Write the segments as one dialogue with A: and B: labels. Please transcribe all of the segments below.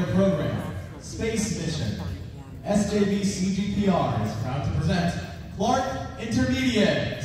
A: Their program, Space Mission, SJV CGPR is proud to present Clark Intermediate.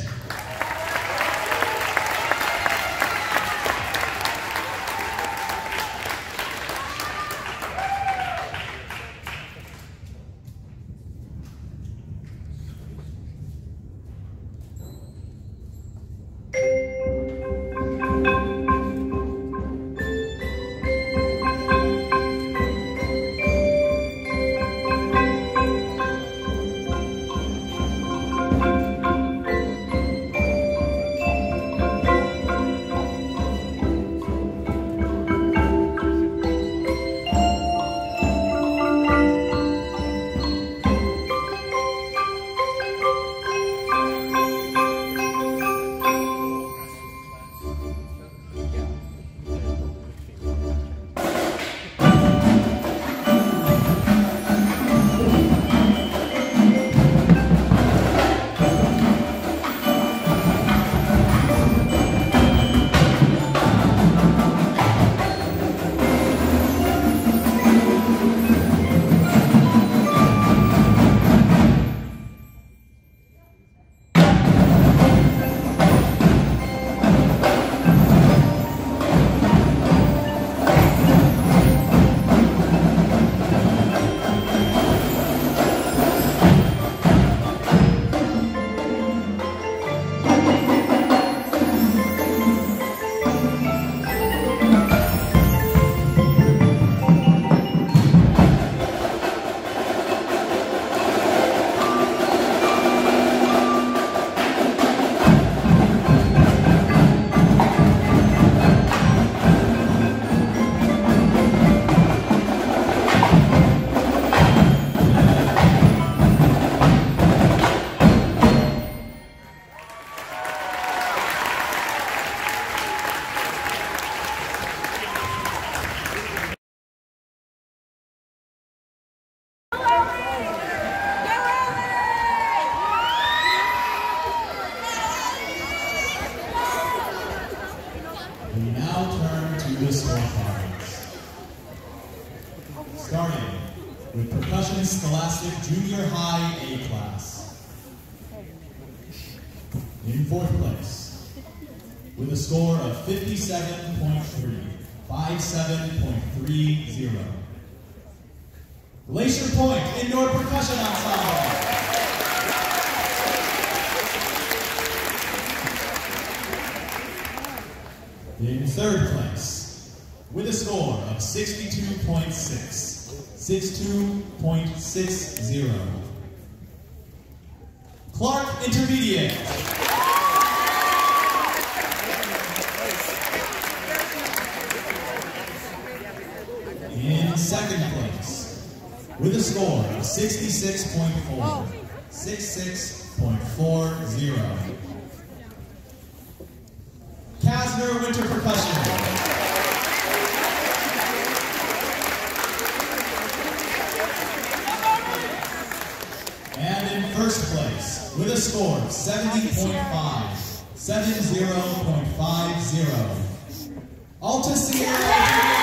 A: Starting with Percussion Scholastic Junior High A class. In fourth place, with a score of 57.3, 57.30. Glacier Point Indoor Percussion Ensemble. In third place, with a score of 62.6, 62.60. Clark Intermediate. In second place, with a score of 66.4, 66.40. Kastner Winter Percussion. And in first place, with a score of 70.5, 70.50, Alta Sierra